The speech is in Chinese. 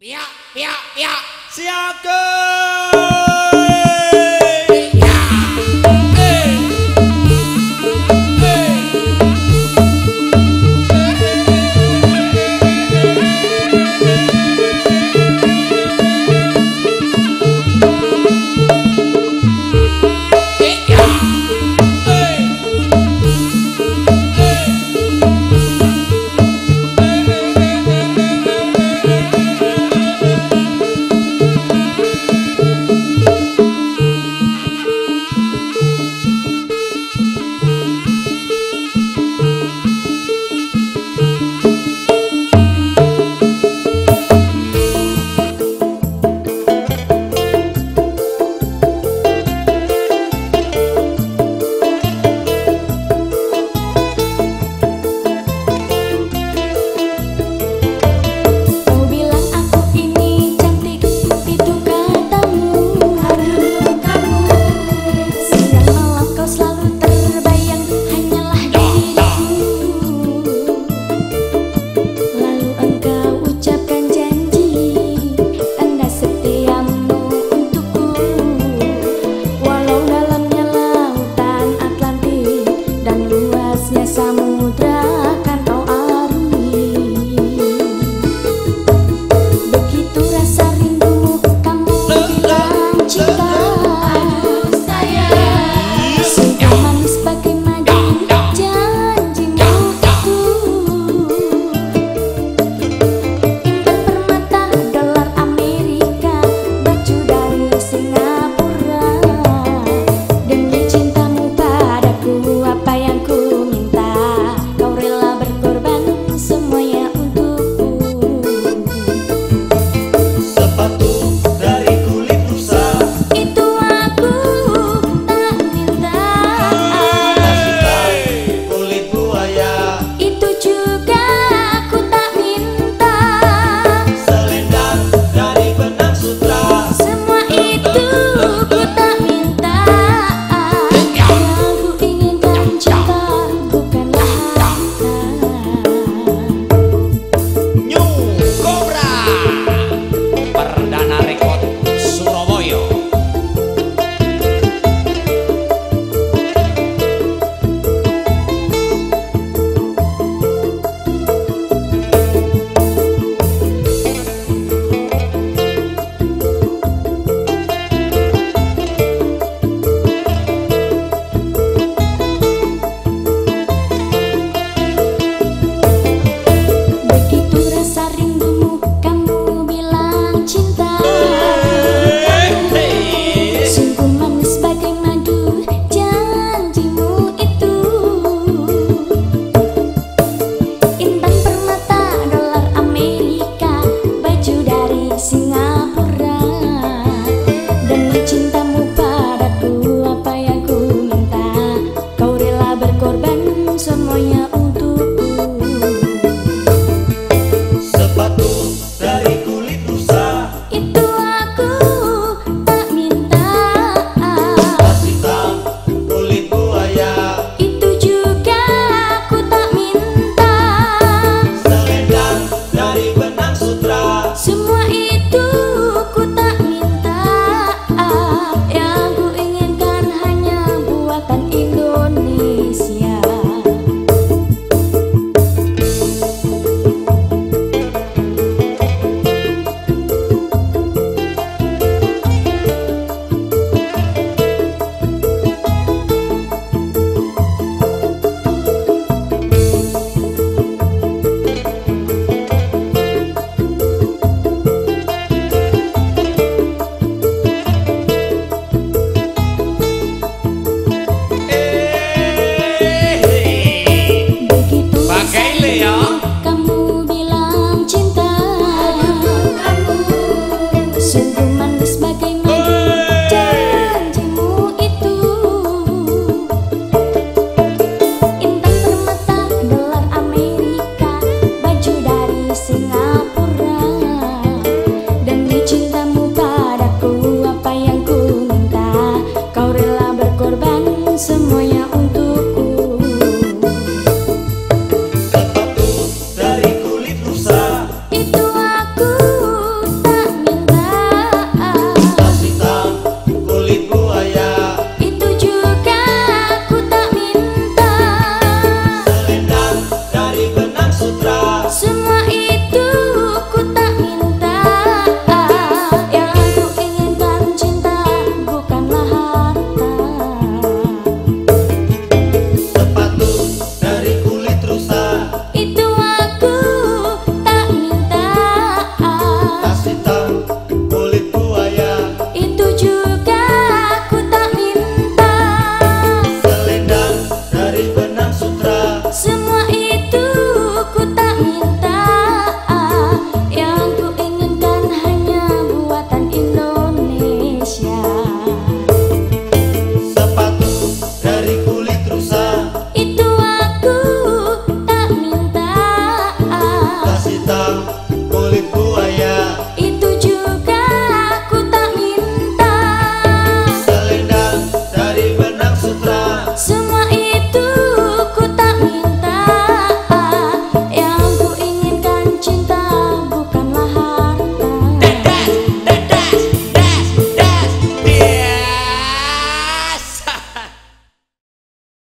不要不要不要。嘉哥